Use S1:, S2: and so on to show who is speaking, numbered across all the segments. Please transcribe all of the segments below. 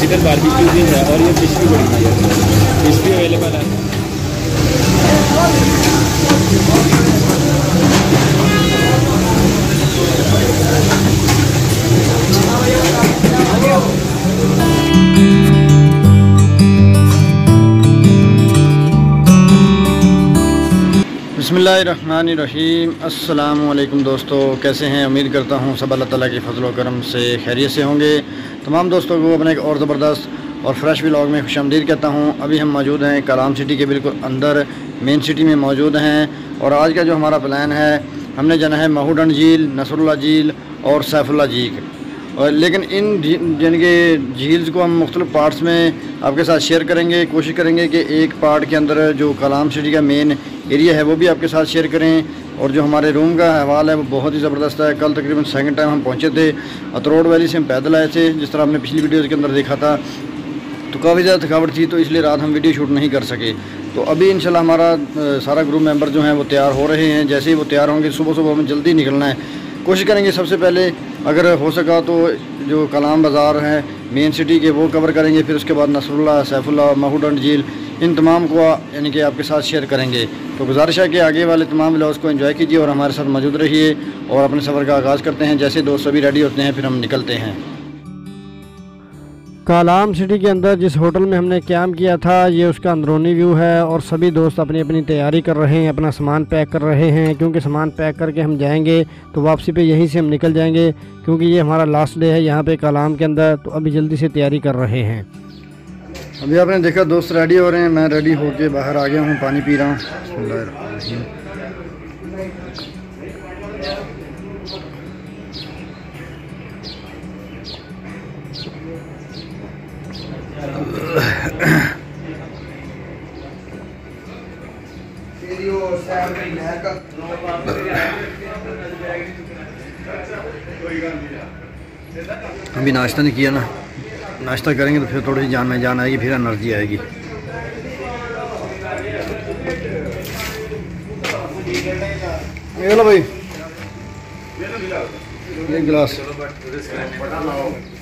S1: Chicken barbecue है और ये फ़िश भी बड़ी है। फ़िश भी अवेलेबल है।
S2: बसमीम अल्लाम दोस्तों, कैसे हैं? उम्मीद करता हूँ सब अल्लाह ताला के फजल करम से खैरियत से होंगे। तमाम दोस्तों को अपने एक और ज़बरदस्त और फ्रेश व्लॉग में खुश आमदीद कहता हूँ। अभी हम मौजूद हैं कलाम सिटी के बिल्कुल अंदर, मेन सिटी में मौजूद हैं। और आज का जो हमारा प्लान है, हमने जाना है महूडन झील नसरुल्ला झील और सैफुल्ला झील और लेकिन इन जिनके झील्स को हम मुख्तलिफ़ पार्ट्स में आपके साथ शेयर करेंगे, कोशिश करेंगे कि एक पार्ट के अंदर जो कलाम सिटी का मेन एरिया है, वो भी आपके साथ शेयर करें। और जो हमारे रूम का हवाल है, वो बहुत ही ज़बरदस्त है। कल तकरीबन सेकंड टाइम हम पहुँचे थे, अतरोड वैली से हम पैदल आए थे, जिस तरह हमने पिछली वीडियोज़ के अंदर देखा था। तो काफ़ी ज़्यादा थकावट थी तो इसलिए रात हम वीडियो शूट नहीं कर सके। तो अभी इंशाल्लाह हमारा सारा ग्रुप मेंबर जो हैं, वो तैयार हो रहे हैं। जैसे ही वो तैयार होंगे सुबह सुबह हमें जल्दी निकलना है। कोशिश करेंगे सबसे पहले अगर हो सका तो जो कलाम बाज़ार हैं मेन सिटी के वो कवर करेंगे, फिर उसके बाद नसरुल्ला सैफुल्ला महूडंड झील इन तमाम को यानी कि आपके साथ शेयर करेंगे। तो गुजारिश है कि आगे वाले तमाम ब्लॉग्स को एंजॉय कीजिए और हमारे साथ मौजूद रहिए और अपने सफ़र का आगाज़ करते हैं। जैसे दोस्त सभी रेडी होते हैं, फिर हम निकलते हैं। कालाम सिटी के अंदर जिस होटल में हमने क्याम किया था, ये उसका अंदरूनी व्यू है और सभी दोस्त अपनी अपनी तैयारी कर रहे हैं, अपना सामान पैक कर रहे हैं। क्योंकि सामान पैक करके हम जाएँगे तो वापसी पे यहीं से हम निकल जाएँगे, क्योंकि ये हमारा लास्ट डे है यहाँ पे कालाम के अंदर तो अभी जल्दी से तैयारी कर रहे हैं। अभी आपने देखा दोस्त रेडी हो रहे हैं, मैं रेडी होके बाहर आ गया हूँ, पानी पी रहा हूँ। अभी नाश्ता नहीं किया ना। नाश्ता करेंगे तो फिर थोड़ी सी जान में जान आएगी, फिर एनर्जी आएगी। लो भाई। ये गिलास।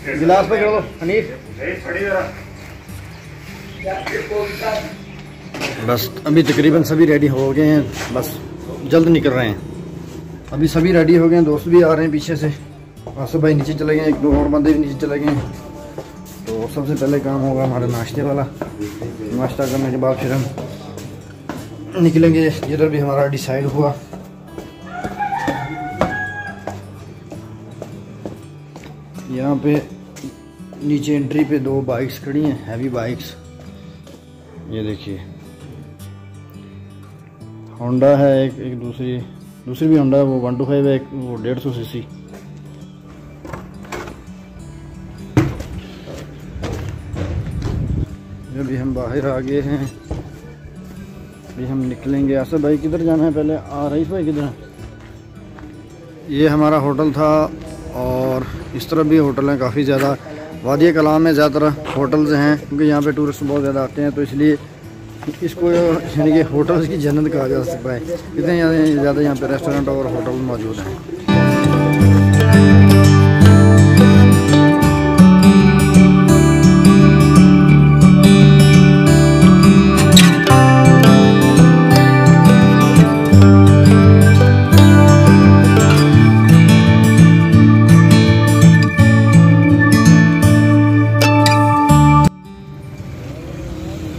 S2: गिलास पे कर दो हनीफ बस, अभी तकरीबन सभी रेडी हो गए हैं, बस जल्द निकल रहे हैं। अभी सभी रेडी हो गए हैं, दोस्त भी आ रहे हैं पीछे से। आसफ भाई नीचे चले गए एक दो और बंदे भी नीचे चले गए तो सबसे पहले काम होगा हमारा नाश्ते वाला। नाश्ता करने के बाद फिर हम निकलेंगे, जिधर भी हमारा डिसाइड हुआ। यहाँ पे नीचे एंट्री पे दो बाइक्स खड़ी हैं हैवी बाइक्स ये देखिए। होंडा है, एक एक दूसरी दूसरी भी होंडा है, वो वन टू फाइव है, एक, वो डेढ़ सौ सी सी अभी हम बाहर आ गए हैं। अभी हम निकलेंगे। ऐसा भाई किधर जाना है पहले? आ, रईस भाई किधर? ये हमारा होटल था और इस तरफ़ भी होटल हैं काफ़ी ज़्यादा। वादी कलाम में ज़्यादातर, होटल्स हैं, क्योंकि यहाँ पे टूरिस्ट बहुत ज़्यादा आते हैं तो इसलिए इसको यानी कि होटल्स की जन्नत कहा जा सकता है। इतने ज़्यादा यहाँ पे रेस्टोरेंट और होटल मौजूद हैं।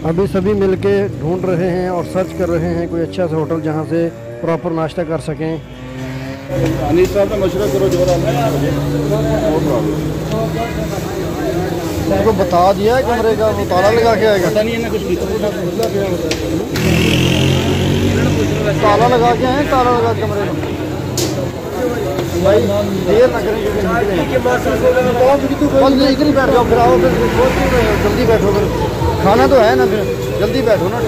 S2: अभी सभी मिलके ढूंढ रहे हैं और सर्च कर रहे हैं कोई अच्छा सा होटल जहाँ से प्रॉपर नाश्ता कर सकें।
S1: अनिल साहब मशवरा करो जो
S2: उनको बता दिया है कमरे का वो ताला लगा के आएगा।
S1: पता नहीं है ना कुछ
S2: ताला लगा के आए ताला लगा कमरे का भाई देर ना करें क्योंकि इधर ही बैठ जाओ फिर आओ फिर जल्दी बैठो फिर। खाना तो है ना फिर। जल्दी बैठो ना।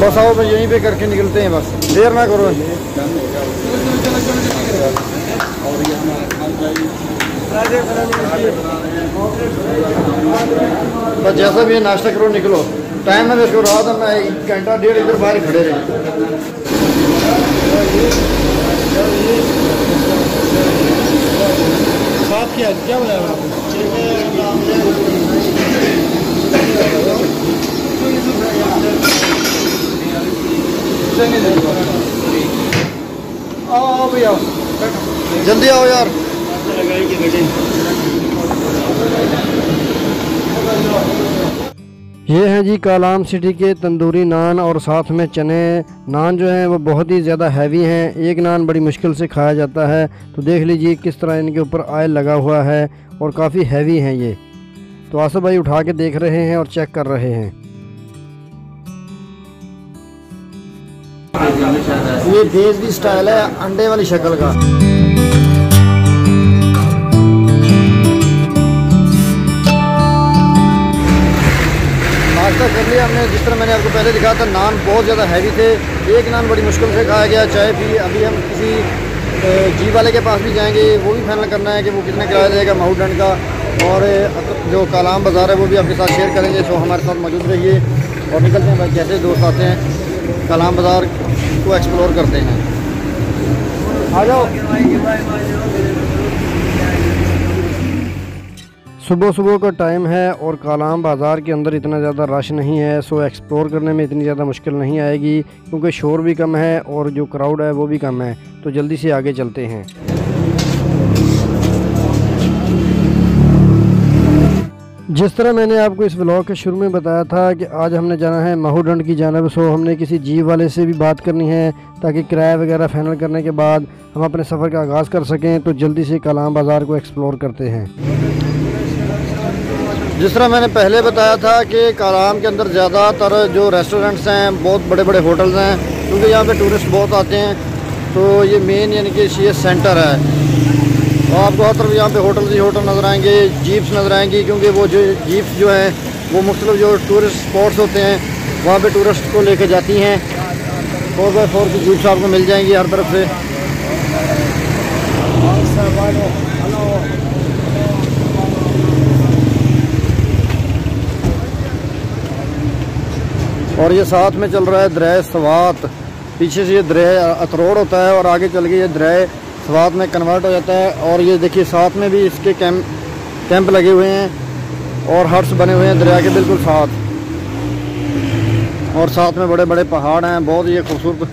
S2: बस आओ फिर यहीं पे करके निकलते हैं बस। देर ना करो। बस जैसा भी है, नाश्ता करो, निकलो। टाइम है देखो, रात में एक घंटा, डेढ़ इधर बाहर खड़े रहे।
S1: साथ क्या क्या बनाया आपने
S2: आओ भैया जल्दी आओ यार। ये हैं जी कालाम सिटी के तंदूरी नान और साथ में चने। नान जो हैं वो बहुत ही ज़्यादा हैवी हैं। एक नान बड़ी मुश्किल से खाया जाता है। तो देख लीजिए किस तरह इनके ऊपर आयल लगा हुआ है और काफ़ी हैवी हैं ये। तो आसफ भाई उठा के देख रहे हैं और चेक कर रहे हैं। ये देसी स्टाइल है, अंडे वाली शक्ल का। नाश्ता कर लिया हमने, जिस तरह मैंने आपको पहले दिखाया था, नान बहुत ज़्यादा हैवी थे। एक नान बड़ी मुश्किल से खाया गया चाय पी अभी हम किसी जी वाले के पास भी जाएँगे, वो भी फाइनल करना है कि वो कितने किराया देगा माउडन का। और जो कालाम बाज़ार है, वो भी आपके साथ शेयर करेंगे सो हमारे साथ मौजूद रहिए। और निकलते हैं भाई, कैसे दोस्त आते हैं। कालाम बाज़ार को एक्सप्लोर करते हैं। आ जाओ। सुबह सुबह का टाइम है और कालाम बाज़ार के अंदर इतना ज़्यादा रश नहीं है सो एक्सप्लोर करने में इतनी ज़्यादा मुश्किल नहीं आएगी, क्योंकि शोर भी कम है और जो क्राउड है वो भी कम है। तो जल्दी से आगे चलते हैं। जिस तरह मैंने आपको इस व्लॉग के शुरू में बताया था कि आज हमने जाना है माहूडंड की जानब सो हमने किसी जीव वाले से भी बात करनी है ताकि किराया वगैरह फाइनल करने के बाद हम अपने सफ़र का आगाज़ कर सकें तो जल्दी से कलाम बाज़ार को एक्सप्लोर करते हैं। जिस तरह मैंने पहले बताया था कि कलाम के अंदर ज़्यादातर जो रेस्टोरेंट्स हैं, बहुत बड़े बड़े होटल्स हैं, क्योंकि यहाँ पर टूरिस्ट बहुत आते हैं तो ये मेन यानी कि ये सेंटर है। और आपको हर तरफ़ यहाँ पे होटल ही होटल नज़र आएँगे, जीप्स नज़र आएँगी, क्योंकि वो जो जीप्स जो हैं, वो मुख्तलिफ़ जो टूरिस्ट स्पॉट्स होते हैं, वहाँ पे टूरिस्ट को लेके जाती हैं। फोर बाई फोर की जीप्स आपको मिल जाएँगी हर तरफ़ से। और ये साथ में चल रहा है द्रय सवात। पीछे से ये द्रय अतरोड़ होता है और आगे चल के ये द्रय सवात में कन्वर्ट हो जाता है और ये देखिए साथ में भी इसके कैंप कैंप लगे हुए हैं और हट्स बने हुए हैं दरिया के बिल्कुल साथ। और साथ में बड़े बड़े पहाड़ हैं, बहुत ये खूबसूरत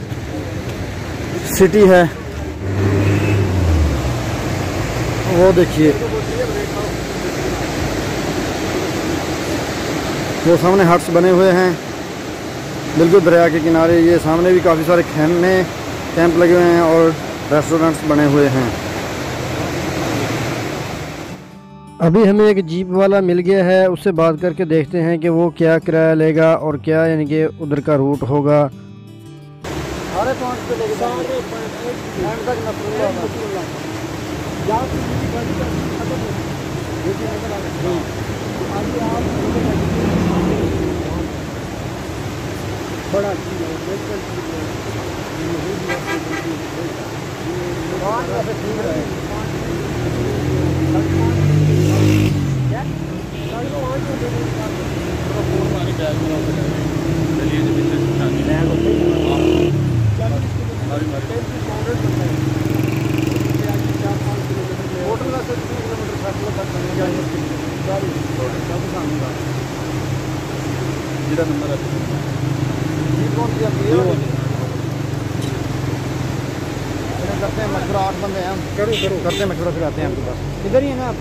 S2: सिटी है। वो देखिए। वो सामने हट्स बने हुए हैं, बिल्कुल दरिया के किनारे। ये सामने भी काफ़ी सारे खेमे कैंप लगे हुए हैं और रेस्टोरेंट्स बने हुए हैं। अभी हमें एक जीप वाला मिल गया है उससे बात करके देखते हैं कि वो क्या किराया लेगा और क्या यानी कि उधर का रूट होगा। सारे ਜਿਹੜਾ ਨੰਬਰ ਹੈ ਇਹ
S1: ਕੌਣ ਸੀ ਆਪਣੀ
S2: करते हैं मशवरा आठ बंदे हैं हम। करो करो। करते हैं मशवरा फिर आते हैं आपके पास इधर ही है ना आप?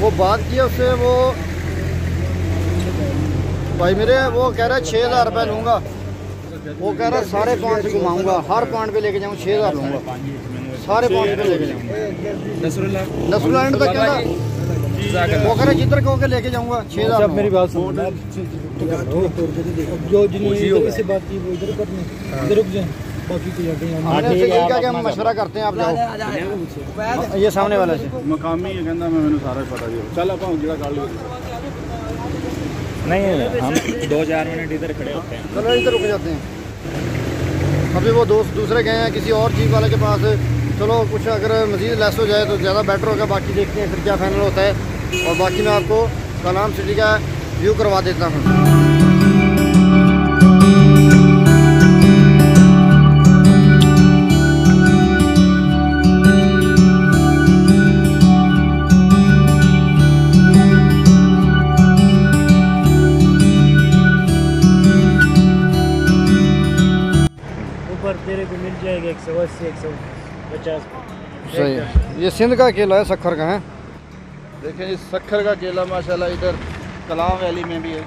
S2: वो बात की उससे वो भाई मेरे वो कह रहा है छः हज़ार रुपये लूँगा। वो कह रहा है सारे पॉइंट घुमाऊँगा हर पॉइंट पे लेके जाऊँ छः हज़ार लूँगा। सारे पॉइंट पे लेके जाऊँगा। नसरुलैंड तक कहना वो कह रहा है जिधर कहो के लेके जाऊँगा छः हज़ार
S1: मेरी बात सुन।
S3: जो जिन्होंने बात की वो इधर करने। इधर रुक जाए। बाकी तो जाके यहाँ
S2: हमने उससे यही कहा कि हम मशवरा करते हैं आप जाओ ये सामने वाला से
S1: ਮਕਾਮੀ ਇਹ ਕਹਿੰਦਾ ਮੈਂ ਮੈਨੂੰ ਸਾਰਾ ਪਤਾ ਜੀ ਚੱਲ ਆਪਾਂ ਹੁਣ ਜਿਹੜਾ ਕਰ ਲਈਏ
S3: नहीं हम दो चार मिनट इधर खड़े होते हैं
S2: चलो इधर रुक जाते हैं अभी वो दोस्त दूसरे गए हैं किसी और जीप वाले के पास चलो कुछ अगर मज़ीद लेस हो जाए तो ज़्यादा बेटर होगा बाकी देखते हैं फिर क्या फाइनल होता है और बाकी मैं आपको कलाम सिटी का व्यू करवा देता हूँ सही है। ये सिंध का केला है सखर का है?
S4: देखें जी सखर का केला माशाल्लाह इधर कलाम वैली में भी है।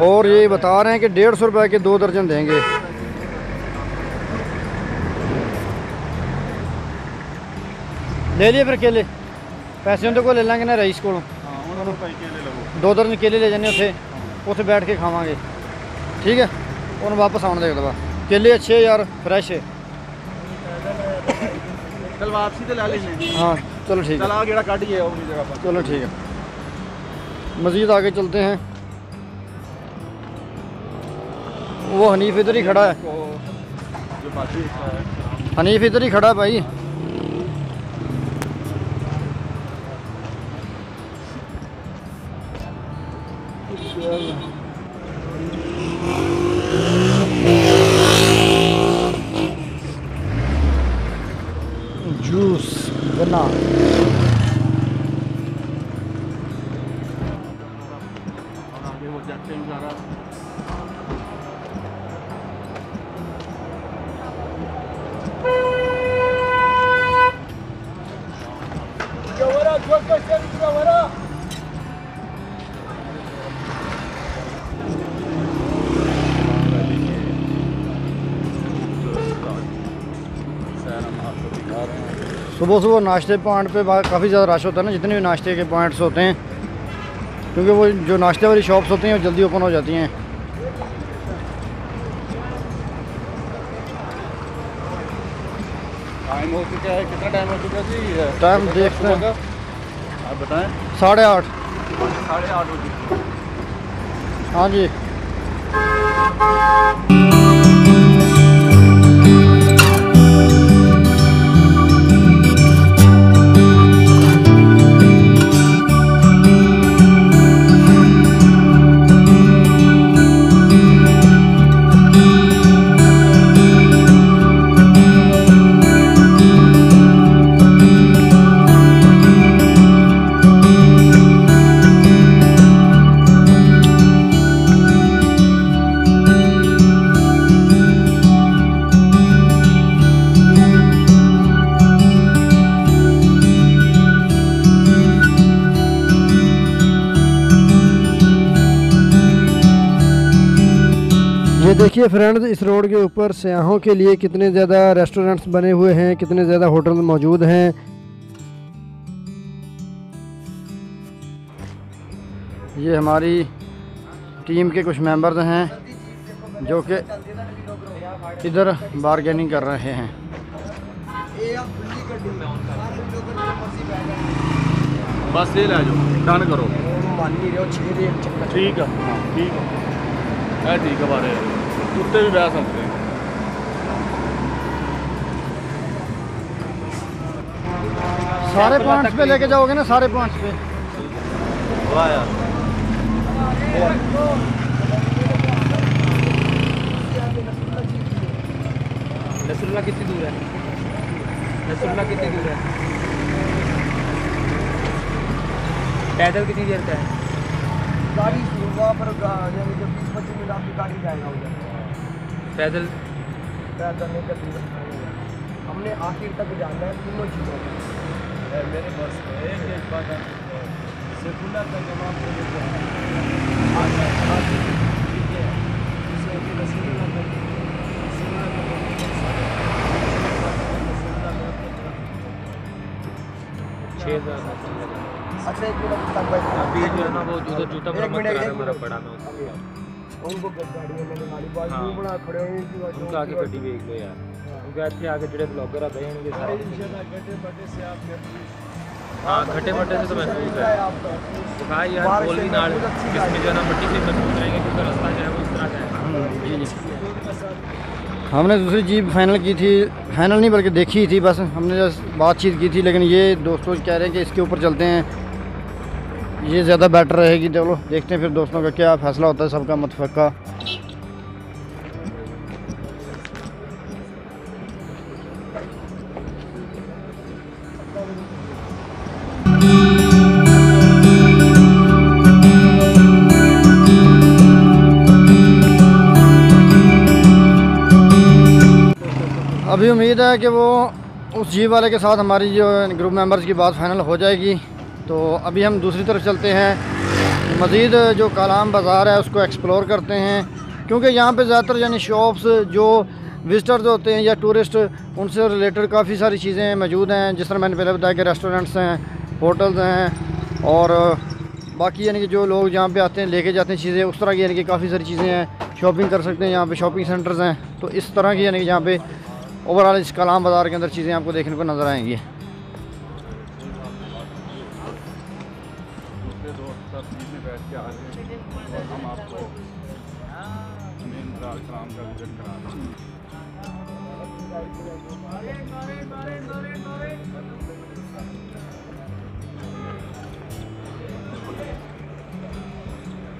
S2: और ये बता रहे हैं कि डेढ़ सौ रुपये के दो दर्जन देंगे। ले लिए फिर केले। पैसे उनके को ले लेंगे ना रईस को
S4: हाँ, तो
S2: दो दर्जन केले ले जाने उसे। उसे बैठ के खावे ठीक है उन्होंने वापस आने देखा केले अच्छे यार फ्रैश है।
S4: चल ਵਾਪਸੀ ਤੇ ਲੈ
S2: हाँ चलो ठीक
S4: चल
S2: है चलो ठीक है। मज़ीद आगे चलते हैं। वो हनीफ इधर ही खड़ा है।
S4: को जो बाकी है।
S2: हनीफ इधर ही खड़ा है भाई। सुबह सुबह नाश्ते पॉइंट पे काफ़ी ज़्यादा रश होता है ना जितने भी नाश्ते के पॉइंट्स होते हैं। क्योंकि वो जो नाश्ते वाली शॉप्स होती हैं वो जल्दी ओपन हो जाती हैं।
S4: टाइम हो चुका है कितना टाइम हो चुका है जी?
S2: टाइम देखते हैं।
S4: आप बताएँ।
S2: साढ़े आठ।
S4: साढ़े आठ हो चुके हाँ
S2: जी। देखिए फ्रेंड्स इस रोड के ऊपर सयाहों के लिए कितने ज़्यादा रेस्टोरेंट्स बने हुए हैं कितने ज़्यादा होटल मौजूद हैं। ये हमारी टीम के कुछ मेंबर्स हैं जो कि इधर बारगेनिंग कर रहे हैं।
S4: बस ये ला डन करो। ठीक है हाँ, ठीक है हाँ, ठीक है बारे। कुत्ते भी बह सकते हैं
S2: सारे प्लांट्स पे लेके जाओगे ना सारे प्लांट्स पे।
S3: रसुल्ला कितनी दूर है? रसुल्ला कितनी दूर है? पैदल कितनी देर का है?
S5: गाड़ी वहाँ पर बीस पच्चीस मिनट आपकी गाड़ी जाएगा उधर।
S3: पैदल।
S5: पैदल नहीं कर हमने आखिर तक जाना है तीनों चीज़ों में। मेरे बस एक एक बात सेकुलर का जवाब हैं। ठीक है। अभी
S3: छः हज़ार।
S5: अच्छा एक मिनट
S3: अभी जो है ना वो जूता जूता मेरा पड़ा ना
S5: उनको गाड़ी में मैंने मारी बात
S3: हाँ।
S5: हाँ। बड़ा खड़े हुए कि वो
S3: उनका आगे गड्डी ਵੇਖ ਲਓ ਯਾਰ ਕਿਉਂਕਿ ਇੱਥੇ ਆ ਕੇ ਜਿਹੜੇ ਬਲੌਗਰ ਆਦੇ ਹੋਣਗੇ ਸਾਰੇ
S5: गड्ढे बड्ढे से आप
S3: हाँ खट्टे मट्टे से तो महसूस है
S5: आपका
S3: दिखा यार बोल भी नाल इसमें जो है ना मिट्टी से महसूस रहेंगे क्योंकि रास्ता जो है वो इस तरह का है
S2: जी जी हमने दूसरी जीप फाइनल की थी फाइनल नहीं बल्कि देखी थी बस हमने जस्ट बातचीत की थी लेकिन ये दोस्तों कह रहे हैं कि इसके ऊपर चलते हैं ये ज़्यादा बेटर रहेगी। चलो, देखते हैं फिर दोस्तों का क्या फ़ैसला होता है, सबका मतफ़ा अभी उम्मीद है कि वो उस जी वाले के साथ हमारी जो ग्रुप मेंबर्स की बात फाइनल हो जाएगी। तो अभी हम दूसरी तरफ़ चलते हैं। मज़ीद जो कालाम बाज़ार है, उसको एक्सप्लोर करते हैं। क्योंकि यहाँ पे ज़्यादातर यानी शॉप्स जो विज़िटर्स होते हैं या टूरिस्ट उनसे रिलेटेड काफ़ी सारी चीज़ें मौजूद हैं। जिस तरह मैंने पहले बताया कि रेस्टोरेंट्स हैं होटल्स हैं, और बाकी यानी कि जो लोग यहाँ पे आते हैं, लेके जाते हैं चीज़ें, उस तरह की यानी कि काफ़ी सारी चीज़ें हैं। शॉपिंग कर सकते हैं, यहाँ पे शॉपिंग सेंटर्स हैं। तो इस तरह की यानी कि यहाँ पे ओवरऑल इस कलाम बाज़ार के अंदर चीज़ें आपको देखने को नज़र आएँगी।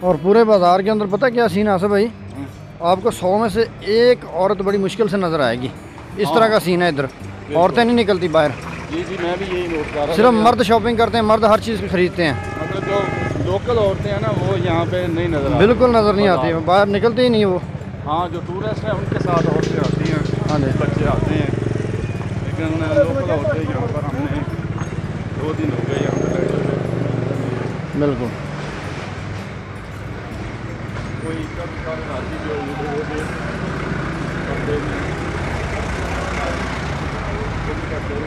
S2: और पूरे बाज़ार के अंदर पता क्या सीन आसा भाई? आपको सौ में से एक औरत बड़ी मुश्किल से नज़र आएगी। इस तरह का सीन है इधर। औरतें नहीं निकलती बाहर।
S4: जी जी मैं भी यही नोट कर रहा
S2: सिर्फ़ मर्द शॉपिंग करते हैं मर्द हर चीज़ खरीदते हैं।
S4: मतलब जो लोकल औरतें हैं ना वो यहाँ पे नहीं नज़र
S2: बिल्कुल नज़र नहीं आती बाहर निकलते ही नहीं वो।
S4: हाँ जो टूरिस्ट हैं उनके साथ औरतें आती हैं
S2: हाँ जी।
S4: बच्चे आते हैं। लेकिन लोकल औरतें यहाँ पर हमने दो दिन हो गए यहाँ पर
S2: बिल्कुल।
S4: कोई कब कब राती जो में हमारा वगैरह पहना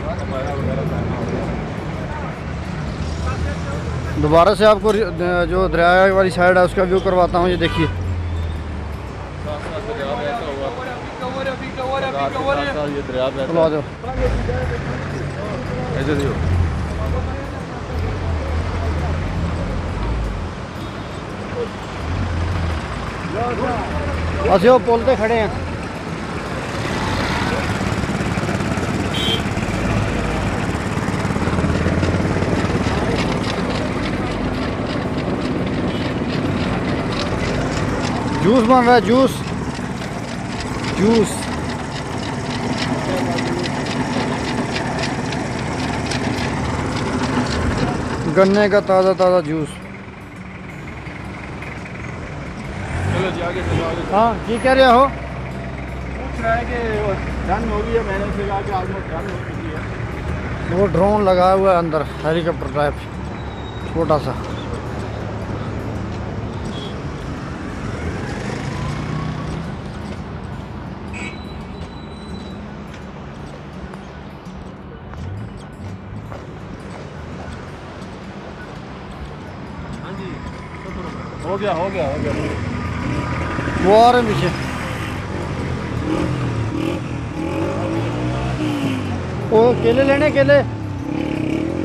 S4: होगा
S2: दोबारा से आपको जो दरिया वाली साइड है उसका व्यू करवाता हूँ ये देखिए।
S4: रात के साथ साथ
S2: जूस बन रहा है जूस। जूस। गन्ने का ताज़ा ताज़ा जूस।
S4: चलो जी आगे चलो आगे
S2: हाँ जी कह रहे हो?
S4: पूछ रहा है कि डन हो गई है मैंने उससे कहा कि ऑलमोस्ट डन हो चुकी है।
S2: वो ड्रोन लगा हुआ है अंदर हेलीकॉप्टर टाइप छोटा सा।
S4: हो गया हो गया हो गया।
S2: वो आ रहे पीछे। ओ केले लेने केले।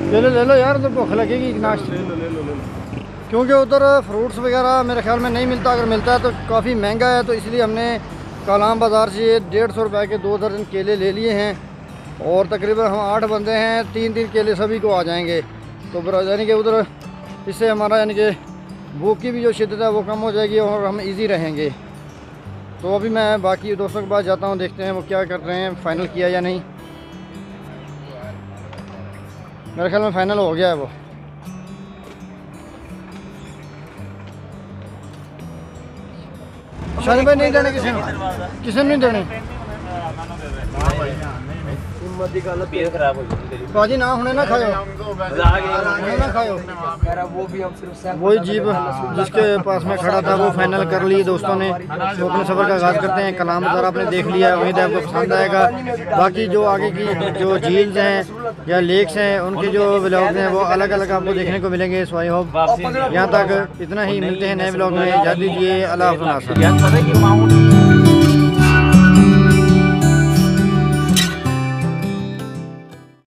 S2: केले ले लो यार तो भूख लगेगी नाश्ते
S4: ले लो ले लो ले लो।
S2: क्योंकि उधर फ्रूट्स वगैरह मेरे ख्याल में नहीं मिलता। अगर मिलता है तो काफ़ी महँगा है तो इसलिए हमने कालाम बाज़ार से ये डेढ़ सौ रुपये के दो दर्जन केले ले लिए हैं। और तकरीबन हम आठ बंदे हैं तीन तीन केले सभी को आ जाएँगे। तो यानी कि उधर इससे हमारा यानी कि भूख की भी जो शिद्दत है, वो कम हो जाएगी और हम इजी रहेंगे। तो अभी मैं बाकी दोस्तों के पास जाता हूँ, देखते हैं वो क्या कर रहे हैं फ़ाइनल किया या नहीं। मेरे ख्याल में फ़ाइनल हो गया है वो। शादी भाई नहीं देने किसी किसी ने नहीं देने
S5: पेट खराब हो
S2: बाजी ना होने ना खाओ होने ना खाओ
S5: कह रहा वो भी हम सिर्फ़ सेल्फ
S2: वही जीप जिसके पास में खड़ा था वो फाइनल कर ली दोस्तों ने तो अपने सफ़र का आगाज़ करते हैं कलाम बाज़ार आपने देख लिया है उम्मीद है आपको पसंद आएगा बाकी जो आगे की जो झील्स हैं या लेक्स हैं उनके जो ब्लॉग हैं वो अलग अलग आपको देखने को मिलेंगे सो आई होप यहाँ तक इतना ही मिलते हैं नए ब्लॉग में याद दीजिए अल्लाह
S5: है माउंट